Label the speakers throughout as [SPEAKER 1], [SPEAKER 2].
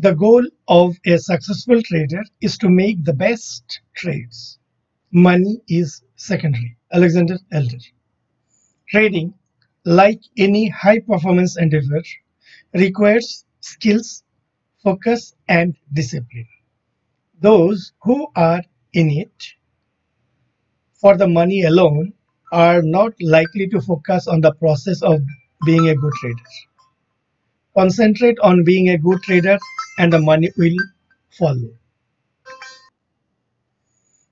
[SPEAKER 1] The goal of a successful trader is to make the best trades. Money is secondary. Alexander Elder. Trading, like any high performance endeavor, requires skills, focus, and discipline. Those who are in it for the money alone are not likely to focus on the process of being a good trader. Concentrate on being a good trader and the money will follow.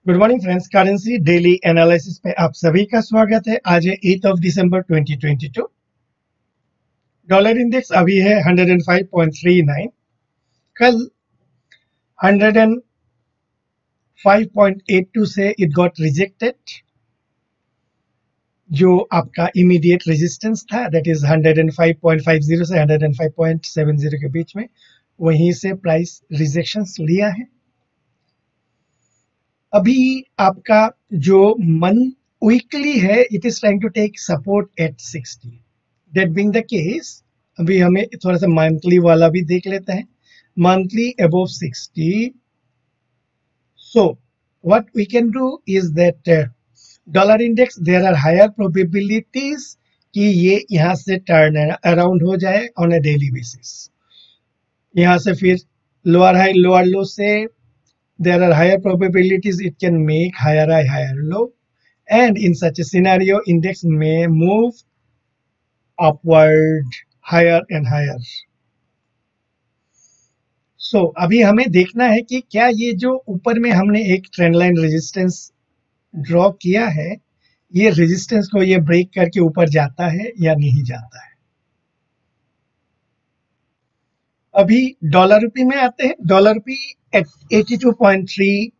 [SPEAKER 1] Good morning friends currency daily analysis पे आप सभी का स्वागत है। आज है eight of दिसंबर 2022 dollar index अभी है 105.39 कल 105.82 से इट गॉट रिजेक्टेड जो आपका इमीडिएट रेजिस्टेंस था दैट इज़ 105.50 से 105.70 के बीच में। वहीं से प्राइस रिजेक्शंस लिया है। अभी आपका जो मन वीकली है it is trying to take support at 60 that being the case अभी हमें थोड़ा सा मंथली वाला भी देख लेते हैं। Monthly above 60 so what we can do is that dollar index there are higher probabilities कि ये यहाँ से टर्न अराउंड हो जाए ऑन अ डेली बेसिस यहाँ से फिर लोअर हाई लोअर लो से there are higher probabilities it can make higher high higher low and in such scenario index में move upward higher and higher so अभी हमें देखना है कि क्या ये जो ऊपर में हमने एक ट्रेंड लाइन रेजिस्टेंस ड्रॉ किया है, ये रेजिस्टेंस को ये ब्रेक करके ऊपर जाता है या नहीं जाता है? अभी डॉलर रुपी में आते हैं, डॉलर रुपी एट 82.32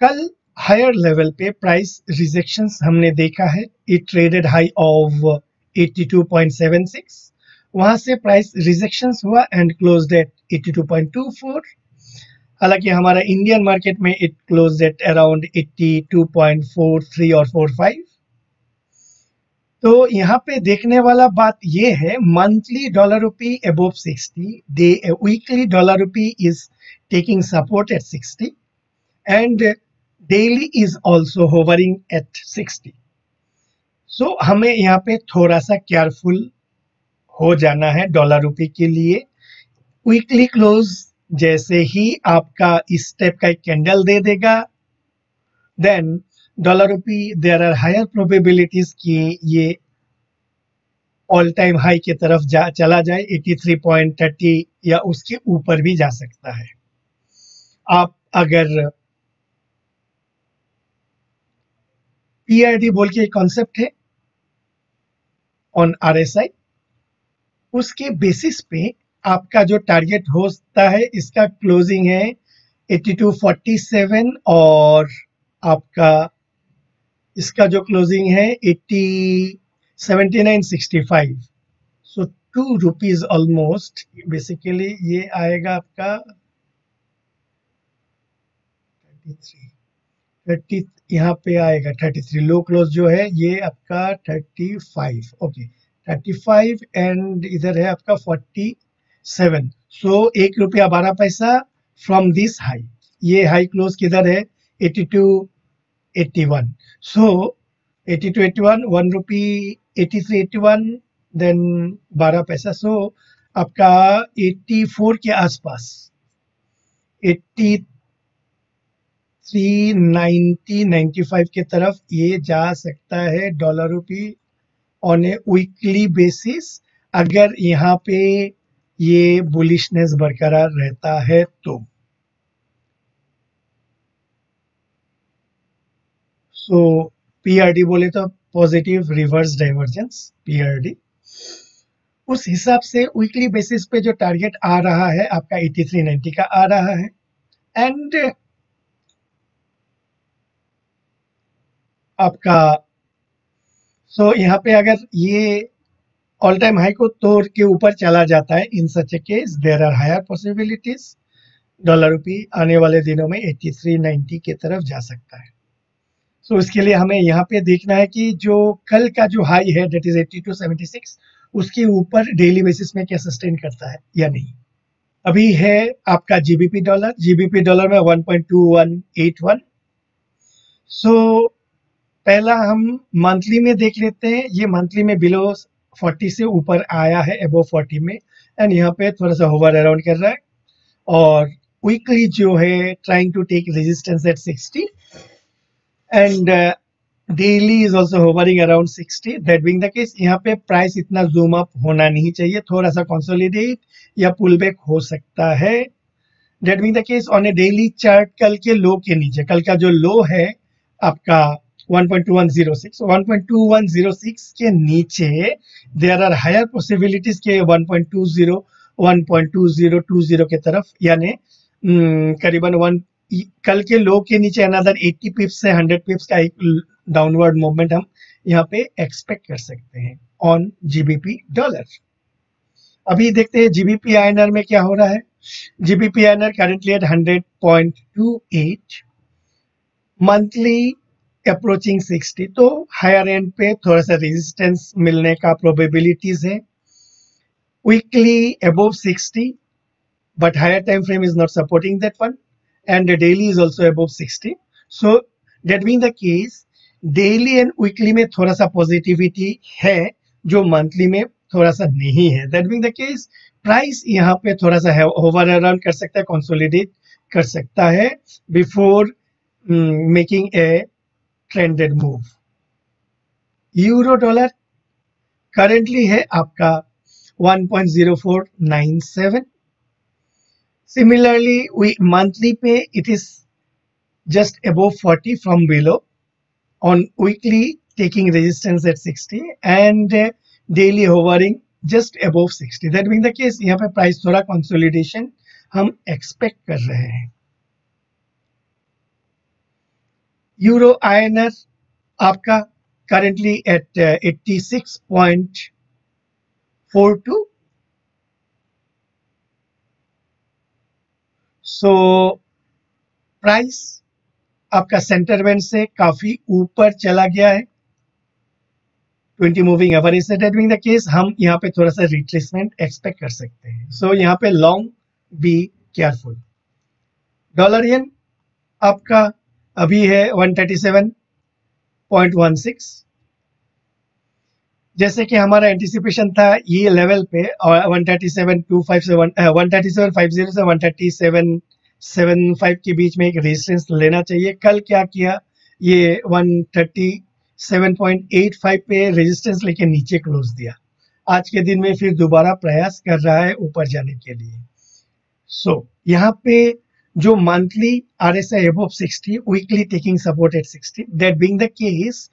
[SPEAKER 1] कल हायर लेवल पे प्राइस रिजेक्शन हमने देखा है इट ट्रेडेड हाई ऑफ़ 82.76 वहाँ से प्राइस रिजेक्शन हुआ एंड क्लोज एट 82.24 हालाँकि हमारा इंडियन मार्केट में इट क्लोज एट अराउंड 82.43 और 45 तो यहाँ पे देखने वाला बात ये है monthly dollar rupee above 60 day weekly dollar rupee is taking support at 60 and daily is also hovering at 60 so हमें यहाँ पे थोड़ा सा केयरफुल हो जाना है डॉलर रुपी के लिए। वीकली क्लोज जैसे ही आपका इस टाइप का एक कैंडल दे देगा then dollar rupee there are higher probabilities कि ये ऑल टाइम हाई की तरफ़ जा, चला जाए 83.30 या उसके ऊपर भी जा सकता है। आप अगर पीआरडी बोल के एक कॉन्सेप्ट है ऑन आरएसआई उसके बेसिस पे आपका जो टारगेट होता है, इसका क्लोजिंग है 8247 और आपका इसका जो क्लोजिंग है 80 7965 so two rupees almost basically ये आएगा आपका 33 30 यहाँ पे आएगा 33 लो क्लोज जो है, ये आपका 35 ओके 35 एंड इधर है आपका 47 सो एक रुपया बारह पैसा फ्रॉम दिस हाई ये हाई क्लोज किधर है? 82 81 so 82 81 1 rupee 83 81 देन 12 पैसा. सो so, आपका 84 के आसपास 83 90 95 के तरफ़ ये जा सकता है dollar rupee on a weekly basis अगर यहाँ पे ये बुलिशनेस बरकरार रहता है तो। सो पीआरडी बोले तो पॉजिटिव रिवर्स डाइवर्जेंस पीआरडी उस हिसाब से वीकली बेसिस पे जो टारगेट आ रहा है, आपका 8390 का आ रहा है। एंड आपका सो so यहाँ पे अगर ये ऑल टाइम हाई को तोड़ के ऊपर चला जाता है in such a case there are higher possibilities dollar rupee आने वाले दिनों में 8390 की तरफ़ जा सकता है। सो so, इसके लिए हमें यहाँ पे देखना है कि जो कल का जो हाई है डेट इज़ 8276 उसके ऊपर डेली बेसिस में क्या सस्टेन करता है या नहीं। अभी है आपका जीबीपी डॉलर जीबीपी डॉलर में 1.2181 सो पहला हम मंथली में देख लेते हैं। ये मंथली में बिलो 40 से ऊपर आया है एबो 40 में। एंड यहाँ पे थोड़ा सा होवर अराउंड कर रहा है। और वीकली जो है trying to take resistance at 60 and daily is also hovering around 60 that being the case यहाँ पे प्राइस इतना जूम अप होना नहीं चाहिए। थोड़ा सा कंसोलिडेट या पुल बैक हो सकता है। That being the case on a daily chart कल के लो के नीचे, कल का जो लो है, आपका 1.2106 1.2106 के नीचे देर आर हायर पॉसिबिलिटीज के 1.20 1.2020 के तरफ़, यानी करीबन वन कल के लो के नीचे अनदर 80 पिप्स से 100 पिप्स का एक डाउनवर्ड मूवमेंट हम यहाँ पे एक्सपेक्ट कर सकते हैं ऑन जीबीपी डॉलर अभी देखते हैं जीबीपी आईएनआर में क्या हो रहा है। GBP INR currently at 100.28 monthly approaching 60 तो हायर एंड पे थोड़ा सा रेजिस्टेंस मिलने का प्रोबेबिलिटीज है। Weekly above 60 but higher time frame is not supporting that one. And the daily is also above 60 so, that being the case, daily and weekly में थोड़ा सा पॉजिटिविटी है, जो मंथली में थोड़ा सा नहीं है। That being the case price यहाँ पे थोड़ा सा ओवर अराउंड कर सकता है कंसोलिडेट कर सकता है before making a trended move euro dollar currently है आपका 1.0497 similarly we monthly pay it is just above 40 from below on weekly taking resistance at 60 and uh, daily hovering just above 60 that being the case यहाँ पे price थोड़ा consolidation हम expect कर रहे हैं euro INR आपका currently at uh, 86.42 so price आपका centre band से काफ़ी ऊपर चला गया है। 20 मूविंग एवरेज से द केस हम यहाँ पे थोड़ा सा रिट्रेसमेंट एक्सपेक्ट कर सकते हैं। सो so, यहाँ पे long be careful dollar yen आपका अभी है 137.16 जैसे कि हमारा एंटिसिपेशन था ये लेवल पे और 137.25 से 137.50 से 137.75 के बीच में एक रेजिस्टेंस लेना चाहिए। कल क्या किया? ये 137.85 पे रेजिस्टेंस लेके नीचे क्लोज दिया। आज के दिन में फिर दोबारा प्रयास कर रहा है ऊपर जाने के लिए। सो so, यहाँ पे जो monthly R S I above sixty weekly taking support at sixty that being the case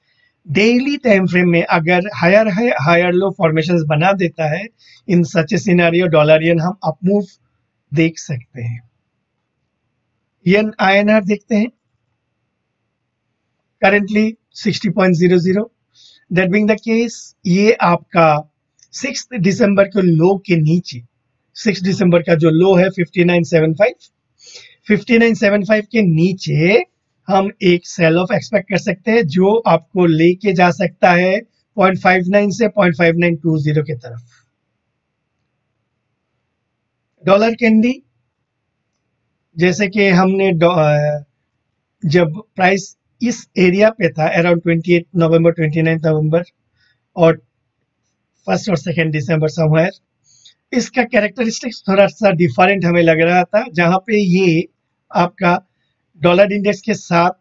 [SPEAKER 1] daily time frame में अगर हायर हायर लो फॉर्मेशन बना देता है इन सच ए सिनेरियो डॉलरियन हम अप मूव देख सकते हैं। यन आईएनआर देखते हैं। Currently 60.00 that being the case ये आपका सिक्स दिसंबर के लो के नीचे सिक्स दिसंबर का जो लो है 5975 5975 के नीचे हम एक सेल ऑफ़ एक्सपेक्ट कर सकते हैं, जो आपको लेके जा सकता है 0.59 से 0.5920 की तरफ़। डॉलर कैंडी जैसे कि हमने जब प्राइस इस एरिया पे था अराउंड 28 नवंबर 29 नवंबर और फ़र्स्ट और सेकेंड दिसंबर समवेयर इसका कैरेक्टरिस्टिक्स थोड़ा सा डिफरेंट हमें लग रहा था, जहाँ पे ये आपका डॉलर इंडेक्स के साथ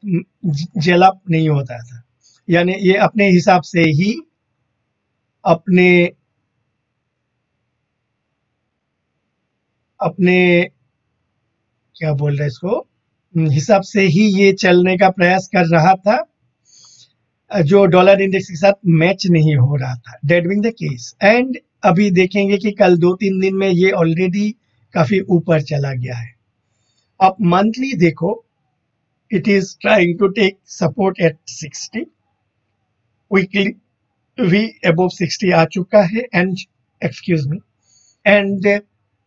[SPEAKER 1] जेलअप नहीं होता था। यानी ये अपने हिसाब से ही अपने अपने क्या बोल रहे इसको? हिसाब से ही ये चलने का प्रयास कर रहा था। जो डॉलर इंडेक्स के साथ मैच नहीं हो रहा था। That being the case. And अभी देखेंगे कि कल दो तीन दिन में ये ऑलरेडी काफ़ी ऊपर चला गया है। अब मंथली देखो it is trying to take support at 60 weekly we above 60 आ चुका है and excuse me and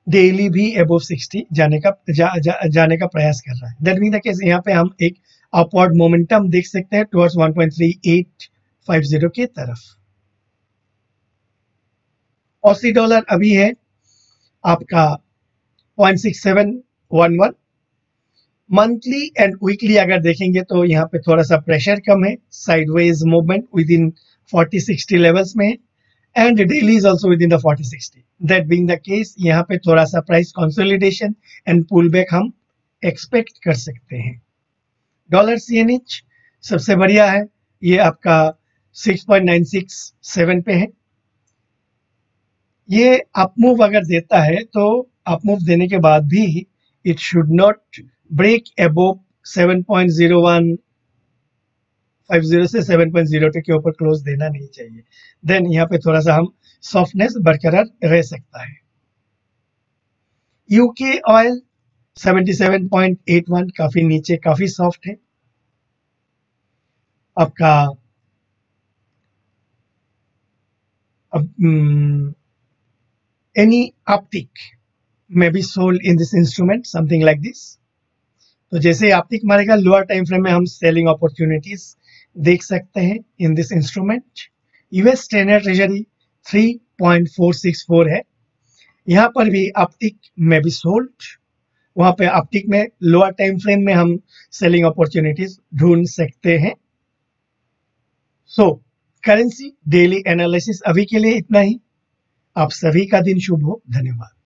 [SPEAKER 1] daily भी अबोव 60 जाने का जा, जा, जाने का प्रयास कर रहा है। दैट मीन द केस यहाँ पे हम एक अपवर्ड मोमेंटम देख सकते हैं टुवर्ड्स 1.3850 की तरफ़। ऑसी डॉलर अभी है आपका 0.6711 मंथली एंड वीकली अगर देखेंगे तो यहाँ पे थोड़ा सा प्रेशर कम है sideways movement within forty sixty levels में and daily is also within the forty sixty that being the case यहाँ पे थोड़ा सा price consolidation and pull back हम एक्सपेक्ट कर सकते हैं। डॉलर सी एन एच सबसे बढ़िया है, ये आपका 6.967 पे है। ये अपमूव अगर देता है तो अपमूव देने के बाद भी it should not break above 7.01 50 से 7.02 के ऊपर क्लोज देना नहीं चाहिए। देन यहाँ पे थोड़ा सा हम सॉफ्टनेस बरकरार रह सकता है। यूके ऑयल 77.81 काफ़ी नीचे, काफ़ी सॉफ्ट है। आपका any uptick may be sold in this instrument, something like this तो जैसे अपटिक मारेगा लोअर टाइम फ्रेम में हम सेलिंग अपॉर्चुनिटीज़ देख सकते हैं in this instrument US tenor treasury 3.464 है। यहाँ पर भी अपटिक में भी सोल्ड वहाँ पे अपटिक में लोअर टाइम फ्रेम में हम सेलिंग अपॉर्चुनिटीज़ ढूंढ सकते हैं। सो करेंसी डेली एनालिसिस अभी के लिए इतना ही। आप सभी का दिन शुभ हो। धन्यवाद।